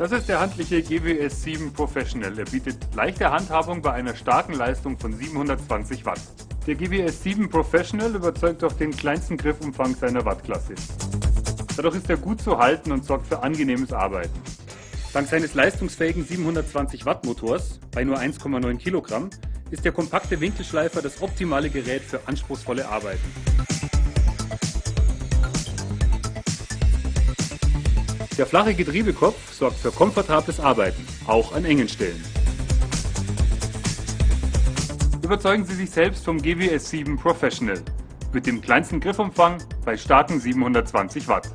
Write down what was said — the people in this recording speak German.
Das ist der handliche GWS 7 Professional. Er bietet leichte Handhabung bei einer starken Leistung von 720 Watt. Der GWS 7 Professional überzeugt durch den kleinsten Griffumfang seiner Wattklasse. Dadurch ist er gut zu halten und sorgt für angenehmes Arbeiten. Dank seines leistungsfähigen 720 Watt Motors bei nur 1,9 Kilogramm ist der kompakte Winkelschleifer das optimale Gerät für anspruchsvolle Arbeiten. Der flache Getriebekopf sorgt für komfortables Arbeiten, auch an engen Stellen. Überzeugen Sie sich selbst vom GWS 7 Professional mit dem kleinsten Griffumfang bei starken 720 Watt.